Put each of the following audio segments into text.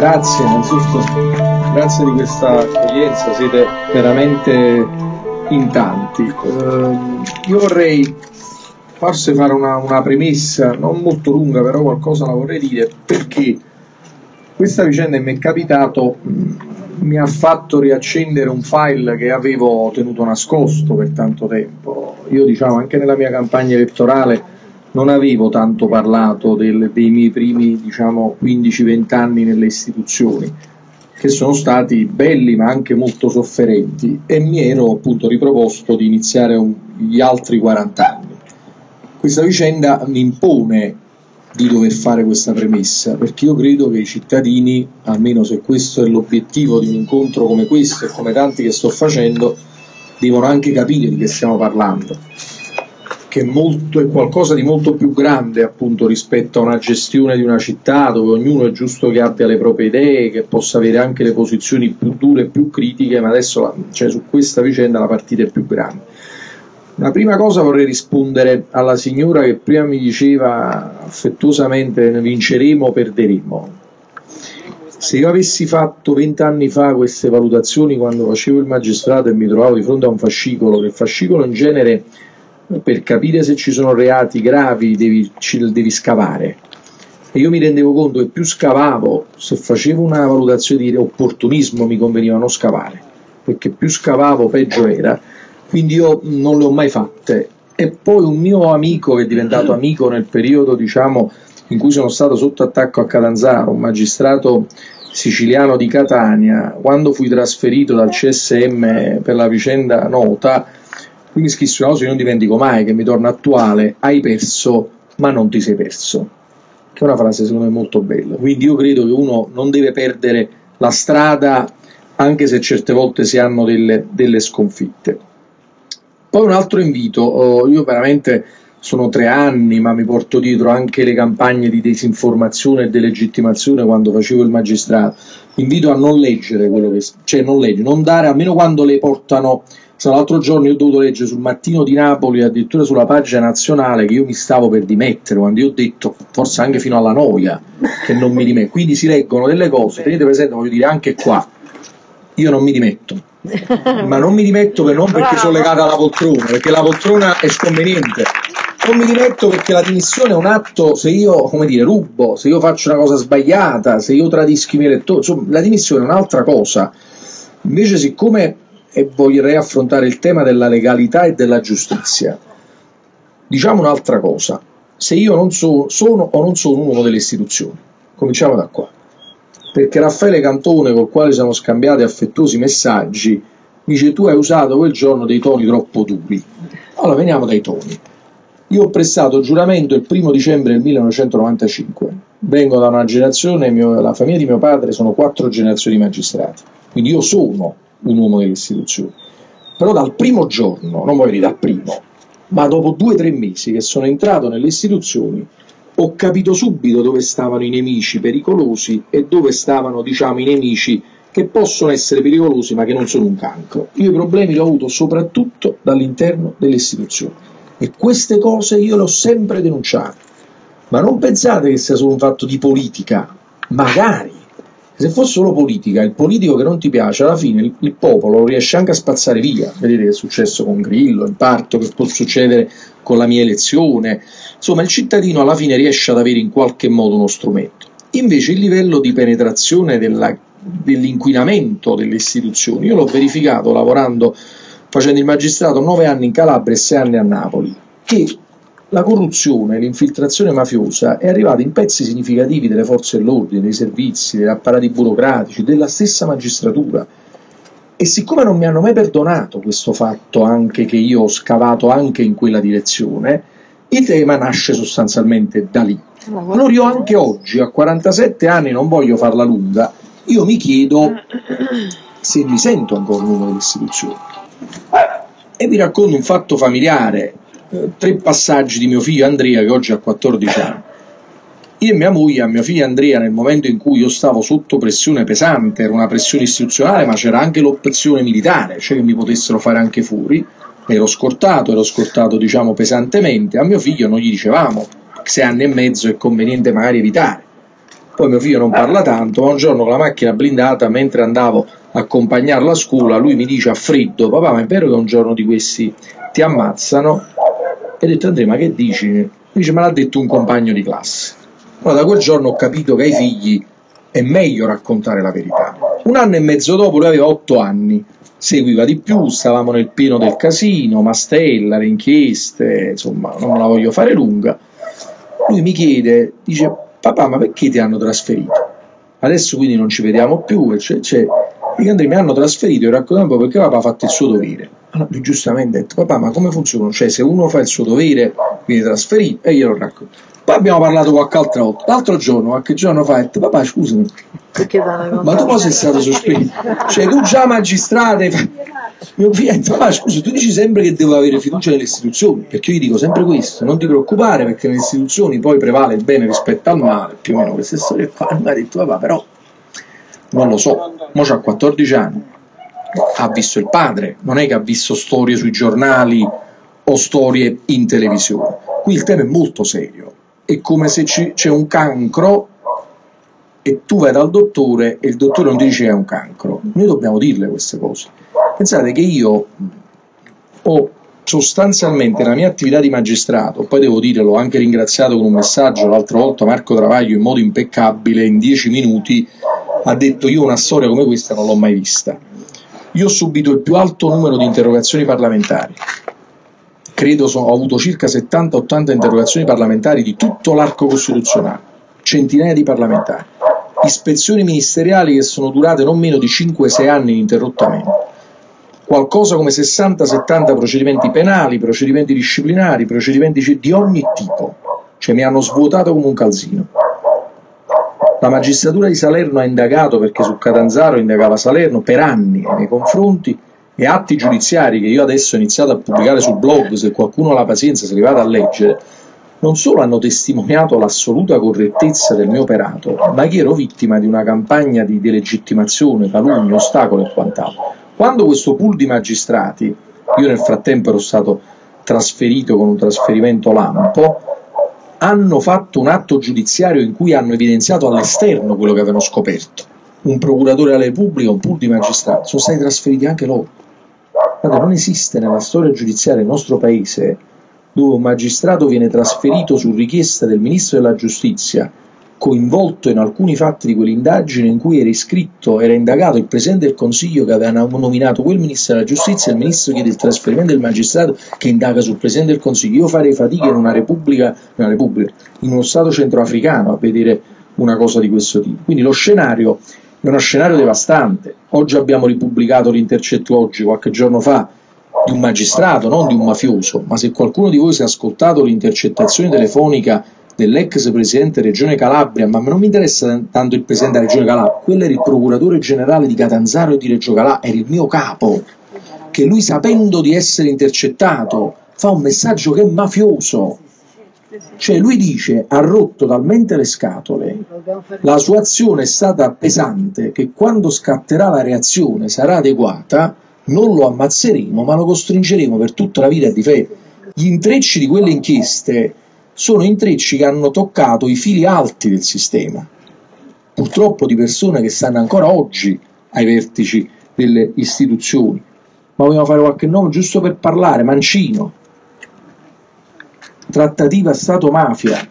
Grazie, innanzitutto grazie di questa accoglienza, siete veramente in tanti. Eh, io vorrei forse fare una, una, premessa, non molto lunga, però qualcosa la vorrei dire, perché questa vicenda che mi è capitato mi ha fatto riaccendere un file che avevo tenuto nascosto per tanto tempo. Io diciamo anche nella mia campagna elettorale non avevo tanto parlato del, dei miei primi diciamo, 15-20 anni nelle istituzioni, che sono stati belli ma anche molto sofferenti e mi ero appunto riproposto di iniziare un, gli altri 40 anni. Questa vicenda mi impone di dover fare questa premessa, perché io credo che i cittadini, almeno se questo è l'obiettivo di un incontro come questo e come tanti che sto facendo, devono anche capire di che stiamo parlando che molto, è qualcosa di molto più grande appunto rispetto a una gestione di una città dove ognuno è giusto che abbia le proprie idee, che possa avere anche le posizioni più dure e più critiche, ma adesso cioè, su questa vicenda la partita è più grande. La prima cosa vorrei rispondere alla signora che prima mi diceva affettuosamente vinceremo o perderemo. Se io avessi fatto vent'anni fa queste valutazioni quando facevo il magistrato e mi trovavo di fronte a un fascicolo, che il fascicolo in genere per capire se ci sono reati gravi devi, devi scavare. E io mi rendevo conto che più scavavo, se facevo una valutazione di opportunismo mi conveniva non scavare, perché più scavavo peggio era, quindi io non le ho mai fatte. E poi un mio amico che è diventato amico nel periodo diciamo, in cui sono stato sotto attacco a Catanzaro, un magistrato siciliano di Catania, quando fui trasferito dal CSM per la vicenda nota, mi scrissi una cosa che non dimentico mai, che mi torna attuale, hai perso ma non ti sei perso, che è una frase secondo me molto bella. Quindi io credo che uno non deve perdere la strada anche se certe volte si hanno delle, delle sconfitte. Poi un altro invito, oh, io veramente sono tre anni, ma mi porto dietro anche le campagne di disinformazione e delegittimazione quando facevo il magistrato. Invito a non leggere quello che, cioè non leggere, non dare, almeno quando le portano cioè, l'altro giorno io ho dovuto leggere sul Mattino di Napoli, addirittura sulla pagina nazionale, che io mi stavo per dimettere, quando io ho detto, forse anche fino alla noia, che non mi dimetto. Quindi si leggono delle cose, tenete presente, voglio dire, anche qua, io non mi dimetto. Ma non mi dimetto per, non perché sono legato alla poltrona, perché la poltrona è sconveniente. Non mi dimetto perché la dimissione è un atto, se io, come dire, rubo, se io faccio una cosa sbagliata, se io tradisco i miei elettori, insomma, la dimissione è un'altra cosa. Invece, siccome e vorrei affrontare il tema della legalità e della giustizia. Diciamo un'altra cosa, se io non so, sono o non sono uomo delle istituzioni, cominciamo da qua, perché Raffaele Cantone, col quale siamo scambiati affettuosi messaggi, dice tu hai usato quel giorno dei toni troppo duri. Allora veniamo dai toni. Io ho prestato giuramento il primo dicembre del 1995, vengo da una generazione, mio, la famiglia di mio padre sono quattro generazioni magistrati, quindi io sono un uomo delle istituzioni. Però dal primo giorno, non voglio dire dal primo, ma dopo due o tre mesi che sono entrato nelle istituzioni, ho capito subito dove stavano i nemici pericolosi e dove stavano, diciamo, i nemici che possono essere pericolosi ma che non sono un cancro. Io i problemi li ho avuto soprattutto dall'interno delle istituzioni e queste cose io le ho sempre denunciate. Ma non pensate che sia solo un fatto di politica, magari, se fosse solo politica, il politico che non ti piace, alla fine il, il popolo riesce anche a spazzare via. Vedete che è successo con Grillo, in parto, che può succedere con la mia elezione. Insomma, il cittadino alla fine riesce ad avere in qualche modo uno strumento. Invece il livello di penetrazione della, dell'inquinamento delle istituzioni, io l'ho verificato lavorando, facendo il magistrato nove anni in Calabria e sei anni a Napoli, che la corruzione, l'infiltrazione mafiosa è arrivata in pezzi significativi delle forze dell'ordine, dei servizi, degli apparati burocratici, della stessa magistratura. E siccome non mi hanno mai perdonato questo fatto, anche che io ho scavato anche in quella direzione, il tema nasce sostanzialmente da lì. Allora io anche oggi, a 47 anni, non voglio farla lunga, io mi chiedo se mi sento ancora uno delle istituzioni. E vi racconto un fatto familiare tre passaggi di mio figlio Andrea che oggi ha 14 anni. Io e mia moglie, a mio figlio Andrea, nel momento in cui io stavo sotto pressione pesante, era una pressione istituzionale, ma c'era anche l'opzione militare, cioè che mi potessero fare anche fuori, ero scortato, ero scortato diciamo pesantemente, a mio figlio non gli dicevamo sei anni e mezzo è conveniente magari evitare. Poi mio figlio non parla tanto, ma un giorno con la macchina blindata, mentre andavo a accompagnarlo a scuola, lui mi dice a freddo, papà ma è vero che un giorno di questi ti ammazzano? E ho detto Andrea ma che dici? Dice me l'ha detto un compagno di classe. Allora da quel giorno ho capito che ai figli è meglio raccontare la verità. Un anno e mezzo dopo lui aveva otto anni, seguiva di più, stavamo nel pieno del casino, Mastella, le inchieste, insomma, non la voglio fare lunga. Lui mi chiede, dice, papà, ma perché ti hanno trasferito? Adesso quindi non ci vediamo più, eccetera. Dico, Andrea, mi hanno trasferito, un po' perché papà ha fatto il suo dovere. Allora, lui giustamente ha detto, papà, ma come funziona? Cioè, se uno fa il suo dovere, viene trasferito, e io lo racconto. Poi abbiamo parlato qualche altra volta. L'altro giorno, qualche giorno fa, ha detto, papà, scusami, ma tu poi sei stato sospeso? Cioè, tu già magistrato mio figlio ha detto, papà, scusa, tu dici sempre che devo avere fiducia nelle istituzioni, perché io gli dico sempre questo, non ti preoccupare perché nelle istituzioni poi prevale il bene rispetto al male, più o meno queste storie qua. Mi ha detto, papà, però non lo so, mo ha 14 anni, ha visto il padre, non è che ha visto storie sui giornali o storie in televisione. Qui il tema è molto serio, è come se c'è un cancro e tu vai dal dottore e il dottore non ti dice che è un cancro. Noi dobbiamo dirle queste cose. Pensate che io ho sostanzialmente la mia attività di magistrato, poi devo dire, l'ho anche ringraziato con un messaggio l'altra volta Marco Travaglio in modo impeccabile, in dieci minuti ha detto io una storia come questa non l'ho mai vista. Io ho subito il più alto numero di interrogazioni parlamentari, credo so, ho avuto circa 70-80 interrogazioni parlamentari di tutto l'arco costituzionale, centinaia di parlamentari, ispezioni ministeriali che sono durate non meno di 5-6 anni ininterrottamente, qualcosa come 60-70 procedimenti penali, procedimenti disciplinari, procedimenti di ogni tipo, cioè mi hanno svuotato come un calzino. La magistratura di Salerno ha indagato perché su Catanzaro indagava Salerno per anni nei confronti e atti giudiziari che io adesso ho iniziato a pubblicare sul blog, se qualcuno ha la pazienza se li vada a leggere, non solo hanno testimoniato l'assoluta correttezza del mio operato, ma che ero vittima di una campagna di delegittimazione, calunnia, ostacolo e quant'altro. Quando questo pool di magistrati, io nel frattempo ero stato trasferito con un trasferimento lampo, hanno fatto un atto giudiziario in cui hanno evidenziato all'esterno quello che avevano scoperto. Un procuratore della Repubblica, un pool di magistrati, sono stati trasferiti anche loro. Guarda, non esiste nella storia giudiziaria del nostro paese dove un magistrato viene trasferito su richiesta del ministro della giustizia coinvolto in alcuni fatti di quell'indagine in cui era iscritto, era indagato il Presidente del Consiglio che aveva nominato quel Ministro della Giustizia il Ministro chiede il trasferimento del magistrato che indaga sul Presidente del Consiglio. Io farei fatica in una Repubblica, una Repubblica in uno Stato centroafricano a vedere una cosa di questo tipo. Quindi lo scenario è uno scenario devastante. Oggi abbiamo ripubblicato l'intercetto oggi, qualche giorno fa, di un magistrato, non di un mafioso, ma se qualcuno di voi si è ascoltato l'intercettazione telefonica dell'ex presidente Regione Calabria, ma non mi interessa tanto il presidente della Regione Calabria, quello era il procuratore generale di Catanzaro e di Reggio Calabria, era il mio capo, che lui sapendo di essere intercettato fa un messaggio che è mafioso. Cioè lui dice ha rotto talmente le scatole, la sua azione è stata pesante che quando scatterà la reazione sarà adeguata, non lo ammazzeremo ma lo costringeremo per tutta la vita a difendere. Gli intrecci di quelle inchieste sono intrecci che hanno toccato i fili alti del sistema, purtroppo di persone che stanno ancora oggi ai vertici delle istituzioni. Ma vogliamo fare qualche nome giusto per parlare? Mancino, trattativa Stato-mafia.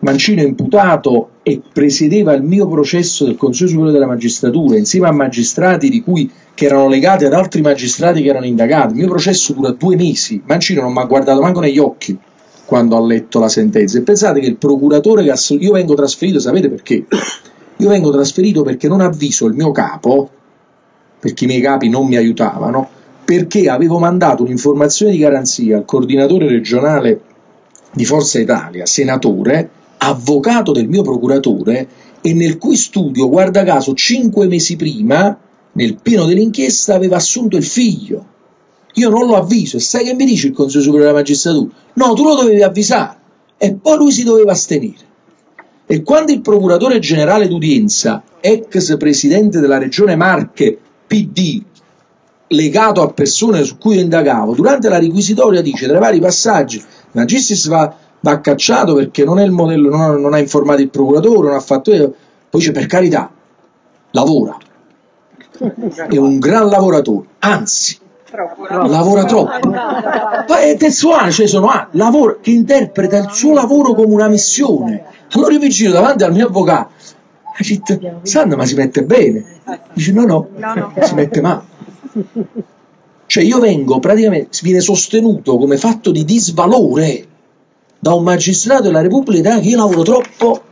Mancino è imputato e presiedeva il mio processo del Consiglio Superiore della Magistratura insieme a magistrati cui, che erano legati ad altri magistrati che erano indagati. Il mio processo dura due mesi. Mancino non mi ha guardato manco negli occhi quando ha letto la sentenza. E pensate che il procuratore che ha, io vengo trasferito, sapete perché? Io vengo trasferito perché non avviso il mio capo, perché i miei capi non mi aiutavano, perché avevo mandato un'informazione di garanzia al coordinatore regionale di Forza Italia, senatore, avvocato del mio procuratore, e nel cui studio, guarda caso, cinque mesi prima, nel pieno dell'inchiesta, aveva assunto il figlio. Io non lo avviso, e sai che mi dice il Consiglio Superiore della Magistratura? No, tu lo dovevi avvisare, e poi lui si doveva astenere. E quando il procuratore generale d'udienza, ex presidente della regione Marche, PD, legato a persone su cui io indagavo, durante la requisitoria dice tra i vari passaggi, Magistris va va cacciato perché non è il modello, non, non ha informato il procuratore, non ha fatto... Poi c'è per carità, lavora, è un gran lavoratore, anzi, lavora troppo. Poi è testuale, cioè sono ah, lavoro, che interpreta il suo lavoro come una missione. Allora io mi giro davanti al mio avvocato, dice, Sandra ma si mette bene? Dice no no, si mette male. Cioè io vengo praticamente, viene sostenuto come fatto di disvalore da un magistrato della Repubblica che io lavoro troppo.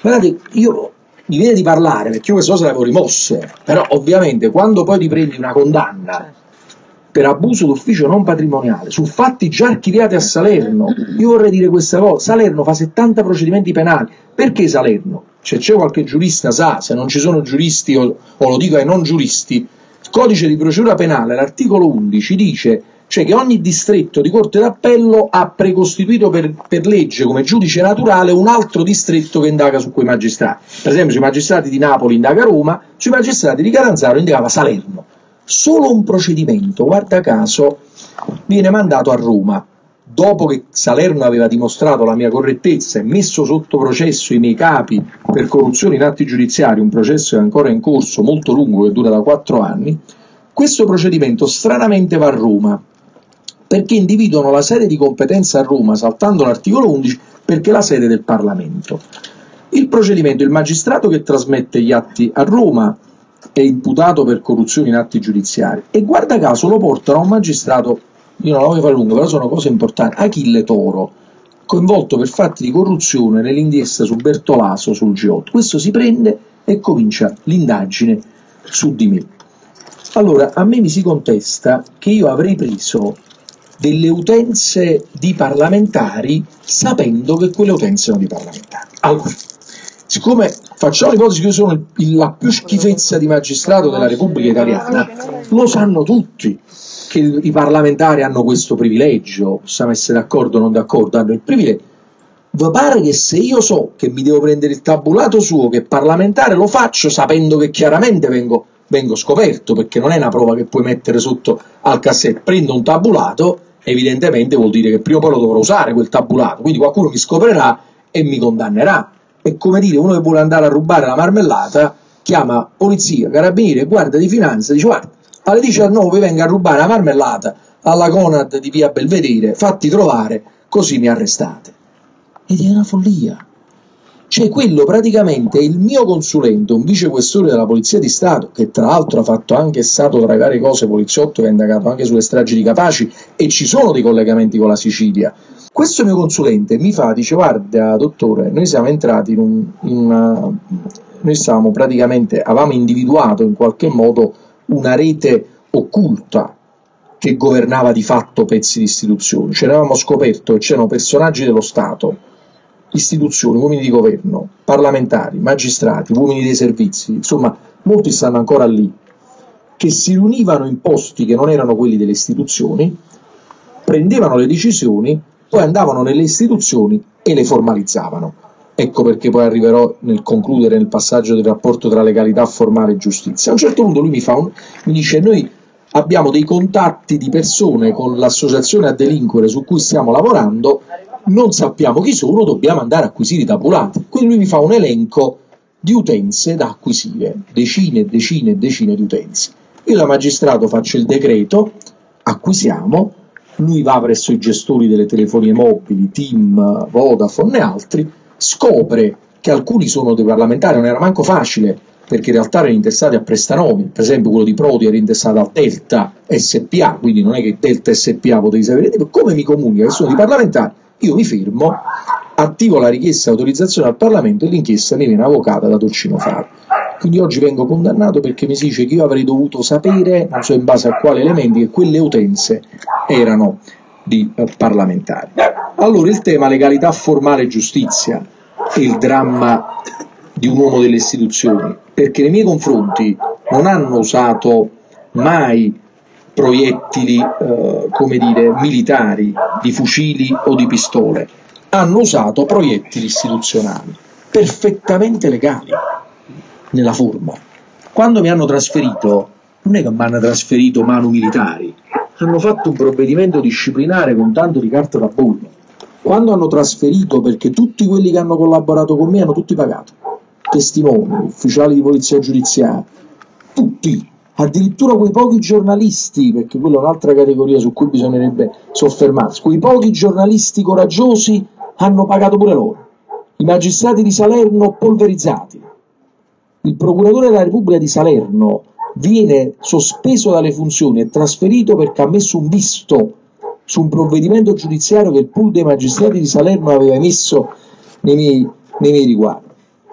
Guardate, io mi viene di parlare perché io queste cose le avevo rimosse, però ovviamente quando poi ti prendi una condanna per abuso d'ufficio non patrimoniale su fatti già archiviati a Salerno, io vorrei dire questa cosa, Salerno fa 70 procedimenti penali, perché Salerno? Se c'è qualche giurista sa, se non ci sono giuristi o, o lo dico ai non giuristi, il codice di procedura penale, l'articolo 11 dice cioè che ogni distretto di corte d'appello ha precostituito per, per, legge come giudice naturale un altro distretto che indaga su quei magistrati. Per esempio sui magistrati di Napoli indaga Roma, sui magistrati di Catanzaro indagava Salerno. Solo un procedimento, guarda caso, viene mandato a Roma. Dopo che Salerno aveva dimostrato la mia correttezza e messo sotto processo i miei capi per corruzione in atti giudiziari, un processo che è ancora in corso, molto lungo, che dura da quattro anni, questo procedimento stranamente va a Roma perché individuano la sede di competenza a Roma, saltando l'articolo 11, perché è la sede del Parlamento. Il procedimento, il magistrato che trasmette gli atti a Roma è imputato per corruzione in atti giudiziari e guarda caso lo portano a un magistrato, io non la voglio fare lunga, però sono cose importanti, Achille Toro, coinvolto per fatti di corruzione nell'inchiesta su Bertolaso sul G8. Questo si prende e comincia l'indagine su di me. Allora, a me mi si contesta che io avrei preso delle utenze di parlamentari sapendo che quelle utenze sono di parlamentari. Allora, siccome facciamo l'ipotesi che io sono il, la più schifezza di magistrato della Repubblica Italiana, lo sanno tutti che i parlamentari hanno questo privilegio, possiamo essere d'accordo o non d'accordo, hanno il privilegio. Vi pare che se io so che mi devo prendere il tabulato suo, che parlamentare, lo faccio sapendo che chiaramente vengo, vengo scoperto, perché non è una prova che puoi mettere sotto al cassetto, prendo un tabulato evidentemente vuol dire che prima o poi lo dovrò usare quel tabulato, quindi qualcuno mi scoprirà e mi condannerà. È come dire uno che vuole andare a rubare la marmellata, chiama polizia, carabinieri guardia di finanza, dice guarda, alle 19 venga a rubare la marmellata alla Conad di via Belvedere, fatti trovare, così mi arrestate. Ed è una follia. Cioè quello praticamente è il mio consulente, un vicequestore della Polizia di Stato, che tra l'altro ha fatto anche stato tra le varie cose poliziotto che ha indagato anche sulle stragi di Capaci e ci sono dei collegamenti con la Sicilia. Questo mio consulente mi fa, dice guarda dottore, noi siamo entrati in, un, in una... noi stavamo praticamente, avevamo individuato in qualche modo una rete occulta che governava di fatto pezzi di istituzioni, ci eravamo scoperto che c'erano personaggi dello Stato istituzioni, uomini di governo, parlamentari, magistrati, uomini dei servizi, insomma, molti stanno ancora lì, che si riunivano in posti che non erano quelli delle istituzioni, prendevano le decisioni, poi andavano nelle istituzioni e le formalizzavano. Ecco perché poi arriverò nel concludere nel passaggio del rapporto tra legalità formale e giustizia. A un certo punto lui mi, un, mi dice noi abbiamo dei contatti di persone con l'associazione a delinquere su cui stiamo lavorando non sappiamo chi sono, dobbiamo andare a acquisire i tabulati. Quindi lui mi fa un elenco di utenze da acquisire, decine e decine e decine di utenze. Io da magistrato faccio il decreto, acquisiamo, lui va presso i gestori delle telefonie mobili, Team, Vodafone e altri, scopre che alcuni sono dei parlamentari, non era manco facile, perché in realtà erano interessati a prestanomi, per esempio quello di Prodi era interessato al Delta SPA, quindi non è che Delta SPA potevi sapere, come mi comunica che sono dei parlamentari, io mi fermo, attivo la richiesta di autorizzazione al Parlamento e l'inchiesta mi viene avvocata da Dolcino Faro. Quindi oggi vengo condannato perché mi si dice che io avrei dovuto sapere, non so in base a quali elementi, che quelle utenze erano di eh, parlamentari. Allora il tema legalità formale e giustizia è il dramma di un uomo delle istituzioni, perché nei miei confronti non hanno usato mai proiettili eh, come dire, militari, di fucili o di pistole, hanno usato proiettili istituzionali, perfettamente legali nella forma. Quando mi hanno trasferito, non è che mi hanno trasferito manu militari, hanno fatto un provvedimento disciplinare con tanto di carta da bollo. quando hanno trasferito, perché tutti quelli che hanno collaborato con me hanno tutti pagato, testimoni, ufficiali di polizia giudiziaria, tutti, addirittura quei pochi giornalisti, perché quella è un'altra categoria su cui bisognerebbe soffermarsi, quei pochi giornalisti coraggiosi hanno pagato pure loro, i magistrati di Salerno polverizzati, il procuratore della Repubblica di Salerno viene sospeso dalle funzioni e trasferito perché ha messo un visto su un provvedimento giudiziario che il pool dei magistrati di Salerno aveva emesso nei miei, nei miei riguardi.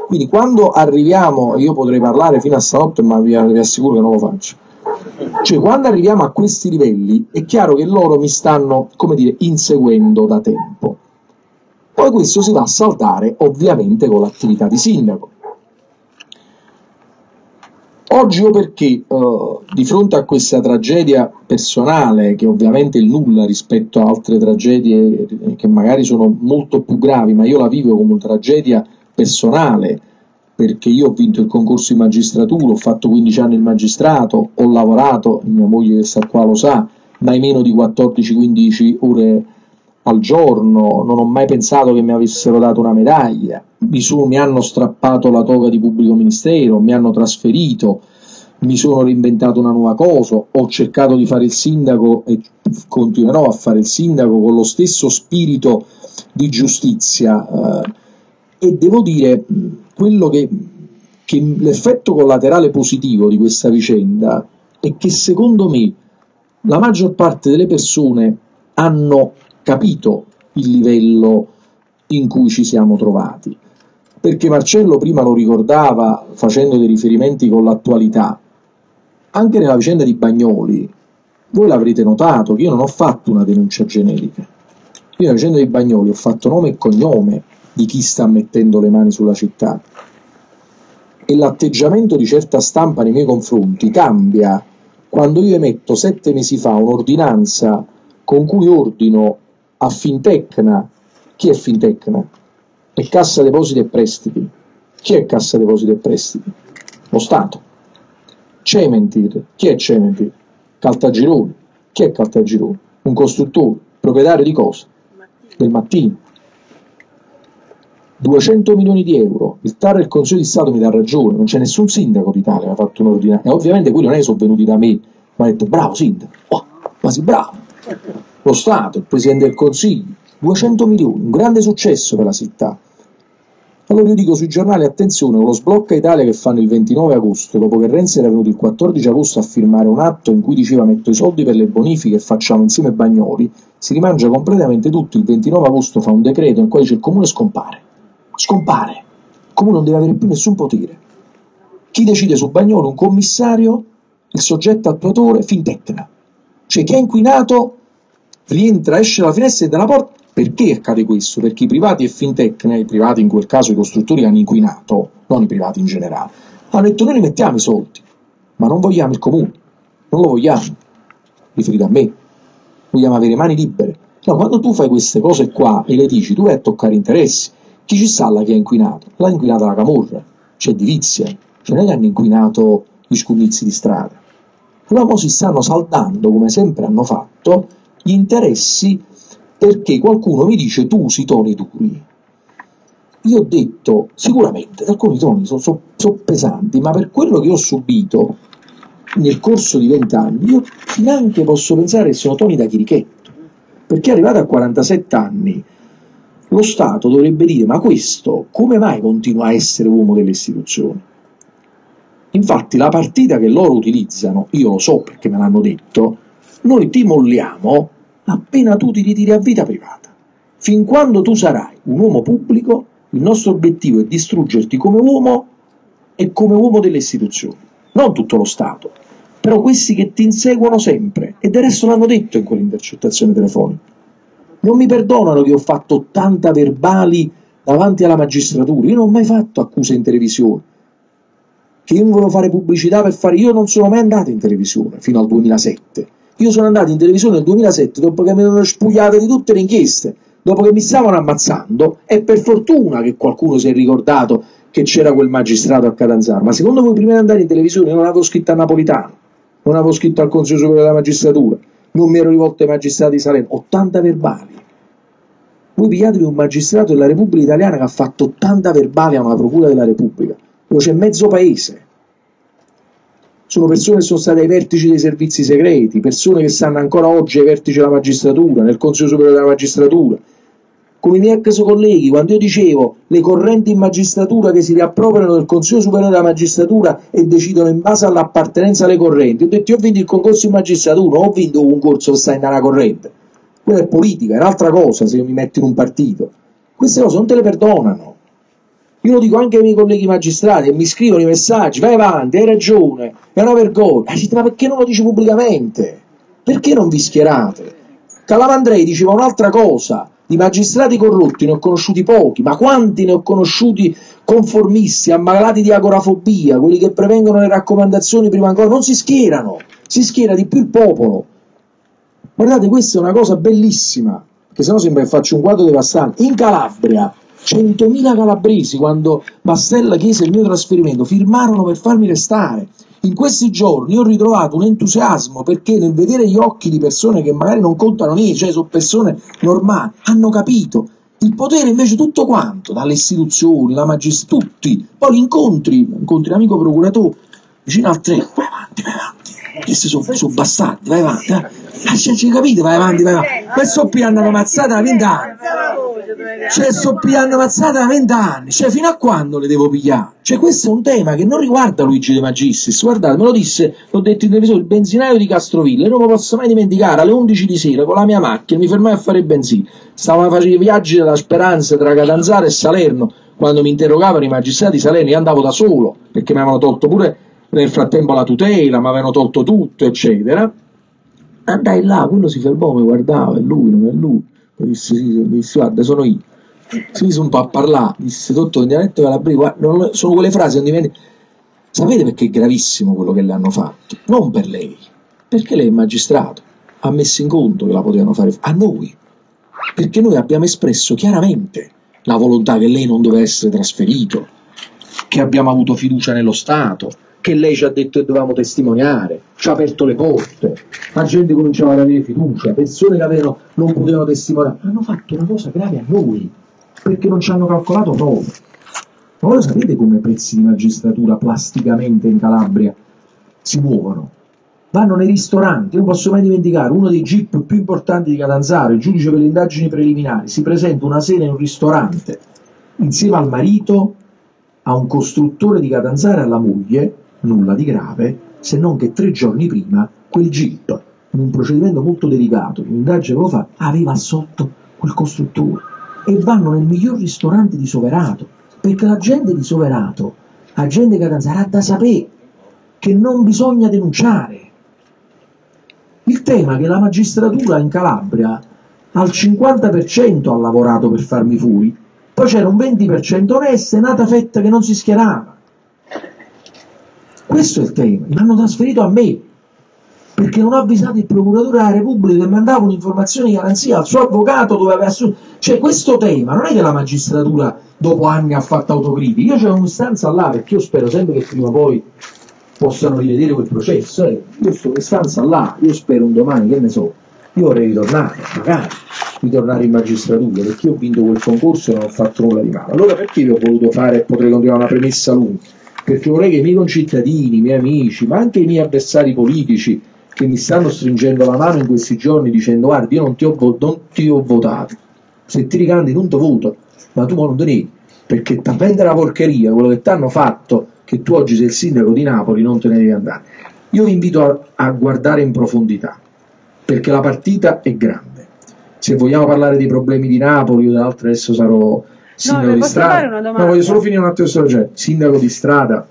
Quindi quando arriviamo, io potrei parlare fino a stanotte, ma vi, vi assicuro che non lo faccio, cioè quando arriviamo a questi livelli è chiaro che loro mi stanno, come dire, inseguendo da tempo. Poi questo si va a saltare ovviamente con l'attività di sindaco. Oggi io perché uh, di fronte a questa tragedia personale, che ovviamente è nulla rispetto a altre tragedie che magari sono molto più gravi, ma io la vivo come una tragedia personale, perché io ho vinto il concorso di magistratura, ho fatto 15 anni il magistrato, ho lavorato, mia moglie che sta qua lo sa, mai meno di 14-15 ore al giorno, non ho mai pensato che mi avessero dato una medaglia, mi, su, mi hanno strappato la toga di pubblico ministero, mi hanno trasferito, mi sono reinventato una nuova cosa, ho cercato di fare il sindaco e continuerò a fare il sindaco con lo stesso spirito di giustizia. Eh, e devo dire quello che, che l'effetto collaterale positivo di questa vicenda è che secondo me la maggior parte delle persone hanno capito il livello in cui ci siamo trovati. Perché Marcello prima lo ricordava facendo dei riferimenti con l'attualità. Anche nella vicenda di Bagnoli, voi l'avrete notato che io non ho fatto una denuncia generica. Io nella vicenda di Bagnoli ho fatto nome e cognome di chi sta mettendo le mani sulla città. E l'atteggiamento di certa stampa nei miei confronti cambia quando io emetto sette mesi fa un'ordinanza con cui ordino a Fintecna. Chi è Fintecna? È Cassa Depositi e Prestiti. Chi è Cassa Depositi e Prestiti? Lo Stato. Cementir. Chi è Cementir? Caltagirone. Chi è Caltagirone? Un costruttore, proprietario di cosa? Del mattino. 200 milioni di euro, il TAR e il Consiglio di Stato mi dà ragione, non c'è nessun sindaco d'Italia che ha fatto un'ordinanza, e ovviamente quelli non è sono venuti da me, ma hanno detto bravo sindaco, oh, sì bravo, lo Stato, il Presidente del Consiglio, 200 milioni, un grande successo per la città. Allora io dico sui giornali, attenzione, lo sblocca Italia che fanno il 29 agosto, dopo che Renzi era venuto il 14 agosto a firmare un atto in cui diceva metto i soldi per le bonifiche e facciamo insieme Bagnoli, si rimangia completamente tutto, il 29 agosto fa un decreto in cui dice il comune scompare. Scompare. Il comune non deve avere più nessun potere. Chi decide su Bagnoli? Un commissario, il soggetto attuatore, Fintecna. Cioè chi ha inquinato rientra, esce dalla finestra e dalla porta. Perché accade questo? Perché i privati e Fintecna, i privati in quel caso i costruttori hanno inquinato, non i privati in generale, hanno detto noi li mettiamo i soldi, ma non vogliamo il comune, non lo vogliamo, riferito a me, vogliamo avere mani libere. No, quando tu fai queste cose qua e le dici, tu vai a toccare interessi, chi ci sta là che ha inquinato? L'ha inquinata la camorra, c'è edilizia, cioè non è che hanno inquinato gli scudizi di strada. Allora si stanno saldando, come sempre hanno fatto, gli interessi perché qualcuno mi dice tu usi toni duri. Io ho detto, sicuramente, alcuni toni sono, sono, sono pesanti, ma per quello che ho subito nel corso di vent'anni, io neanche posso pensare che siano toni da chirichetto, perché arrivato a 47 anni, lo Stato dovrebbe dire, ma questo come mai continua a essere uomo delle istituzioni? Infatti la partita che loro utilizzano, io lo so perché me l'hanno detto, noi ti molliamo appena tu ti ritiri a vita privata. Fin quando tu sarai un uomo pubblico, il nostro obiettivo è distruggerti come uomo e come uomo delle istituzioni, non tutto lo Stato, però questi che ti inseguono sempre, e del resto l'hanno detto in quell'intercettazione telefonica. Non mi perdonano che ho fatto 80 verbali davanti alla magistratura, io non ho mai fatto accuse in televisione, che io volevo fare pubblicità per fare, io non sono mai andato in televisione fino al 2007, io sono andato in televisione nel 2007 dopo che mi avevano spugliato di tutte le inchieste, dopo che mi stavano ammazzando, e per fortuna che qualcuno si è ricordato che c'era quel magistrato a Catanzaro. Ma secondo voi prima di andare in televisione non avevo scritto a Napolitano, non avevo scritto al Consiglio Superiore della Magistratura, non mi ero rivolto ai magistrati di Salerno, 80 verbali. Voi pigliatevi un magistrato della Repubblica Italiana che ha fatto 80 verbali a una procura della Repubblica, dove c'è mezzo paese. Sono persone che sono state ai vertici dei servizi segreti, persone che stanno ancora oggi ai vertici della magistratura, nel Consiglio Superiore della Magistratura. Come i miei ex colleghi, quando io dicevo le correnti in magistratura che si riappropriano del Consiglio Superiore della Magistratura e decidono in base all'appartenenza alle correnti, ho detto io ho vinto il concorso in magistratura, ho vinto un concorso che sta in una corrente quella è politica, è un'altra cosa se io mi metto in un partito. Queste cose non te le perdonano. Io lo dico anche ai miei colleghi magistrati e mi scrivono i messaggi, vai avanti, hai ragione, è una vergogna. Ma perché non lo dici pubblicamente? Perché non vi schierate? Calamandrei diceva un'altra cosa, di magistrati corrotti ne ho conosciuti pochi, ma quanti ne ho conosciuti conformisti, ammalati di agorafobia, quelli che prevengono le raccomandazioni prima ancora, non si schierano, si schiera di più il popolo. Guardate, questa è una cosa bellissima, che se no sembra che faccio un quadro devastante. In Calabria, 100.000 calabresi, quando Mastella chiese il mio trasferimento, firmarono per farmi restare. In questi giorni ho ritrovato un entusiasmo perché nel vedere gli occhi di persone che magari non contano niente, cioè sono persone normali, hanno capito. Il potere invece tutto quanto, dalle istituzioni, la magistratura, tutti. Poi li incontri, incontri l'amico procuratore, vicino al treno, vai avanti, vai avanti. Questi sono, sono bastardi, vai avanti. Eh. Lasciaci capire, vai avanti, vai avanti. Questo qui hanno ammazzato da vent'anni. Cioè, sto pigliando mazzate da vent'anni. Cioè, fino a quando le devo pigliare? Cioè, questo è un tema che non riguarda Luigi De Magistris. Guardate, me lo disse, l'ho detto in televisione, il benzinaio di Castroville. Non lo posso mai dimenticare. Alle 11 di sera, con la mia macchina, mi fermai a fare benzina. Stavano facendo i viaggi della speranza tra Catanzaro e Salerno. Quando mi interrogavano i magistrati salerni, io andavo da solo, perché mi avevano tolto pure nel frattempo la tutela, mi avevano tolto tutto, eccetera andai là, quello si fermò, mi guardava, è lui, non è lui. Mi disse, sì, mi disse, guarda, sono io. Si mise un po' a parlare, disse tutto in dialetto calabrese, sono quelle frasi, non diventi... Sapete perché è gravissimo quello che le hanno fatto? Non per lei, perché lei è magistrato, ha messo in conto che la potevano fare a noi, perché noi abbiamo espresso chiaramente la volontà che lei non doveva essere trasferito, che abbiamo avuto fiducia nello Stato, che lei ci ha detto che dovevamo testimoniare, ci ha aperto le porte, la gente cominciava ad avere fiducia, persone che avevano, non potevano testimoniare, hanno fatto una cosa grave a noi, perché non ci hanno calcolato proprio. Ma voi lo sapete come pezzi di magistratura plasticamente in Calabria si muovono? Vanno nei ristoranti, non posso mai dimenticare, uno dei GIP più importanti di Catanzaro, il giudice per le indagini preliminari, si presenta una sera in un ristorante insieme al marito, a un costruttore di Catanzaro e alla moglie, nulla di grave, se non che tre giorni prima quel GIP, in un procedimento molto delicato, in un'indagine che fa, aveva assolto quel costruttore. E vanno nel miglior ristorante di Soverato, perché la gente di Soverato, la gente che sarà da sapere che non bisogna denunciare. Il tema è che la magistratura in Calabria al 50% ha lavorato per farmi fuori, poi c'era un 20% onesta e nata fetta che non si schierava. Questo è il tema. Mi hanno trasferito a me perché non ho avvisato il procuratore della Repubblica che mandava un'informazione di garanzia al suo avvocato dove aveva assunto. Cioè, questo tema non è che la magistratura dopo anni ha fatto autocritica. Io c'è un'istanza là perché io spero sempre che prima o poi possano rivedere quel processo. Eh. Io sto in stanza là, io spero un domani, che ne so, io vorrei ritornare, magari ritornare in magistratura perché io ho vinto quel concorso e non ho fatto nulla di male. Allora perché io ho voluto fare, potrei continuare una premessa lunga? Perché vorrei che i miei concittadini, i miei amici, ma anche i miei avversari politici che mi stanno stringendo la mano in questi giorni dicendo guarda io non ti ho, non ti ho votato, se ti ricandi non ti voto, ma tu non te ne perché ti prende la porcheria, quello che ti hanno fatto, che tu oggi sei il sindaco di Napoli, non te ne devi andare. Io vi invito a, a guardare in profondità, perché la partita è grande. Se vogliamo parlare dei problemi di Napoli, io tra l'altro adesso sarò sindaco no, di strada. No, voglio solo finire un attimo sulla gente. Sindaco di strada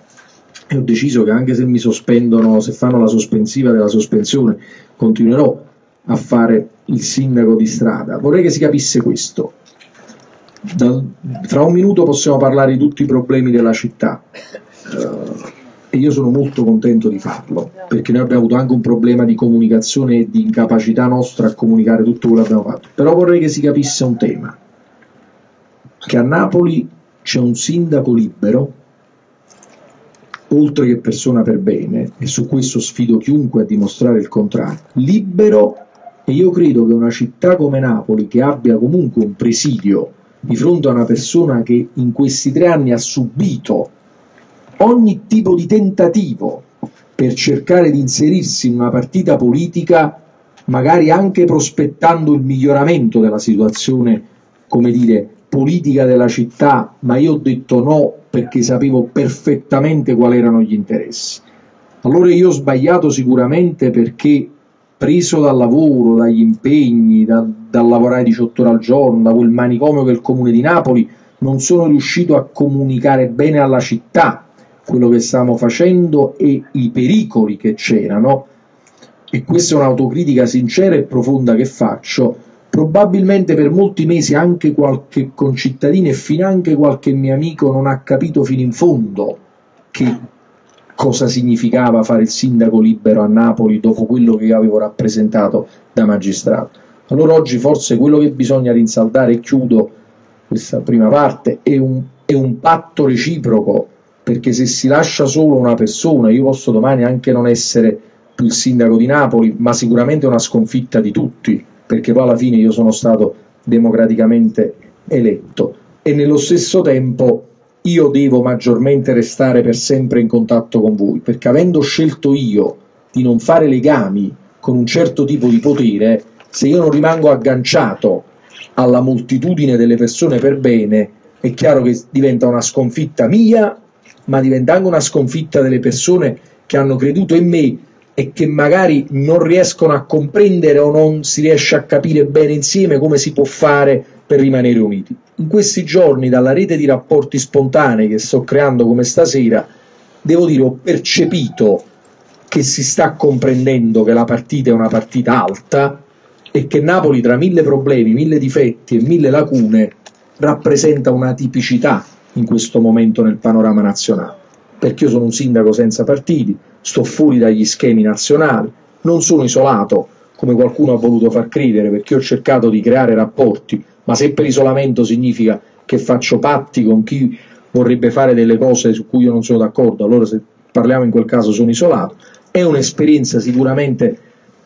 e ho deciso che anche se mi sospendono, se fanno la sospensiva della sospensione, continuerò a fare il sindaco di strada. Vorrei che si capisse questo. Da, tra un minuto possiamo parlare di tutti i problemi della città. Uh, e io sono molto contento di farlo, perché noi abbiamo avuto anche un problema di comunicazione e di incapacità nostra a comunicare tutto quello che abbiamo fatto. Però vorrei che si capisse un tema che a Napoli c'è un sindaco libero, oltre che persona per bene, e su questo sfido chiunque a dimostrare il contrario, libero E io credo che una città come Napoli, che abbia comunque un presidio di fronte a una persona che in questi tre anni ha subito ogni tipo di tentativo per cercare di inserirsi in una partita politica, magari anche prospettando il miglioramento della situazione, come dire, politica della città, ma io ho detto no perché sapevo perfettamente quali erano gli interessi. Allora io ho sbagliato sicuramente perché preso dal lavoro, dagli impegni, da, dal lavorare 18 ore al giorno, da quel manicomio che è il comune di Napoli, non sono riuscito a comunicare bene alla città quello che stavamo facendo e i pericoli che c'erano, e questa è un'autocritica sincera e profonda che faccio, probabilmente per molti mesi anche qualche concittadino e finanche qualche mio amico non ha capito fino in fondo che cosa significava fare il sindaco libero a Napoli dopo quello che io avevo rappresentato da magistrato. Allora oggi forse quello che bisogna rinsaldare, e chiudo questa prima parte, è un, è un patto reciproco perché se si lascia solo una persona, io posso domani anche non essere più il sindaco di Napoli, ma sicuramente è una sconfitta di tutti, perché poi alla fine io sono stato democraticamente eletto. E nello stesso tempo io devo maggiormente restare per sempre in contatto con voi, perché avendo scelto io di non fare legami con un certo tipo di potere, se io non rimango agganciato alla moltitudine delle persone per bene, è chiaro che diventa una sconfitta mia ma diventa anche una sconfitta delle persone che hanno creduto in me e che magari non riescono a comprendere o non si riesce a capire bene insieme come si può fare per rimanere uniti. In questi giorni, dalla rete di rapporti spontanei che sto creando come stasera, devo dire ho percepito che si sta comprendendo che la partita è una partita alta e che Napoli tra mille problemi, mille difetti e mille lacune rappresenta una tipicità in questo momento nel panorama nazionale, perché io sono un sindaco senza partiti, sto fuori dagli schemi nazionali, non sono isolato come qualcuno ha voluto far credere, perché ho cercato di creare rapporti, ma se per isolamento significa che faccio patti con chi vorrebbe fare delle cose su cui io non sono d'accordo, allora se parliamo in quel caso sono isolato, è un'esperienza sicuramente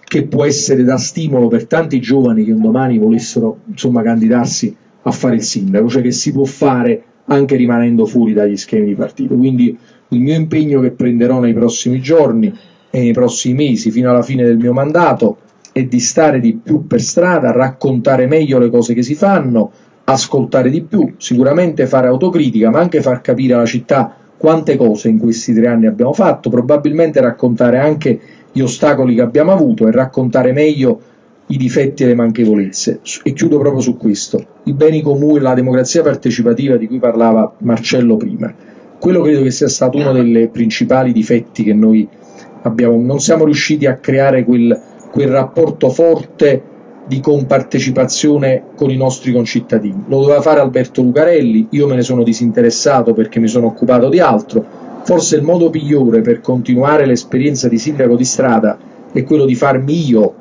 che può essere da stimolo per tanti giovani che un domani volessero insomma, candidarsi a fare il sindaco, cioè che si può fare anche rimanendo fuori dagli schemi di partito. Quindi il mio impegno che prenderò nei prossimi giorni e nei prossimi mesi fino alla fine del mio mandato è di stare di più per strada, raccontare meglio le cose che si fanno, ascoltare di più, sicuramente fare autocritica, ma anche far capire alla città quante cose in questi tre anni abbiamo fatto, probabilmente raccontare anche gli ostacoli che abbiamo avuto e raccontare meglio i difetti e le manchevolezze. E chiudo proprio su questo. I beni comuni, la democrazia partecipativa di cui parlava Marcello prima. Quello credo che sia stato uno dei principali difetti che noi abbiamo. Non siamo riusciti a creare quel, quel rapporto forte di compartecipazione con i nostri concittadini. Lo doveva fare Alberto Lucarelli, io me ne sono disinteressato perché mi sono occupato di altro. Forse il modo migliore per continuare l'esperienza di sindaco di strada è quello di farmi io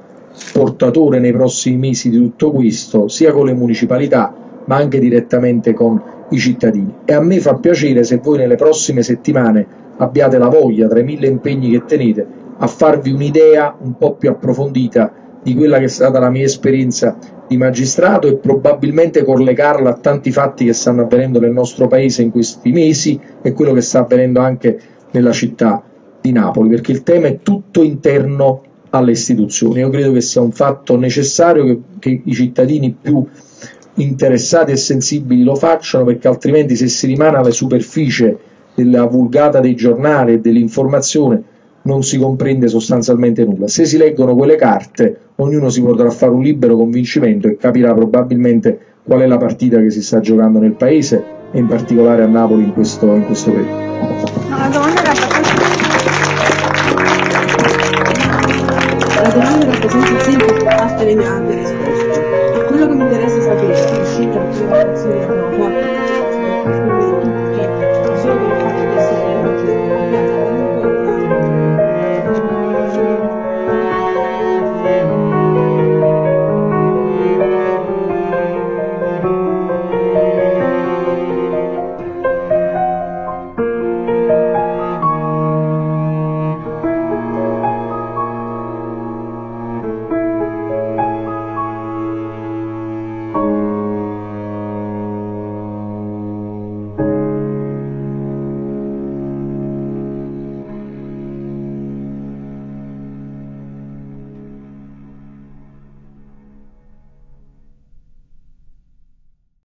portatore nei prossimi mesi di tutto questo, sia con le municipalità ma anche direttamente con i cittadini. E a me fa piacere se voi nelle prossime settimane abbiate la voglia, tra i mille impegni che tenete, a farvi un'idea un po' più approfondita di quella che è stata la mia esperienza di magistrato e probabilmente collegarla a tanti fatti che stanno avvenendo nel nostro paese in questi mesi e quello che sta avvenendo anche nella città di Napoli, perché il tema è tutto interno alle istituzioni. Io credo che sia un fatto necessario che, che i cittadini più interessati e sensibili lo facciano perché altrimenti se si rimane alla superficie della vulgata dei giornali e dell'informazione non si comprende sostanzialmente nulla. Se si leggono quelle carte ognuno si potrà fare un libero convincimento e capirà probabilmente qual è la partita che si sta giocando nel paese e in particolare a Napoli in questo, in questo periodo. No, la domanda era La domanda era abbastanza semplice, basta le mie non mi interessa sapere, sì, sì, tranquilla, sì, no, guarda.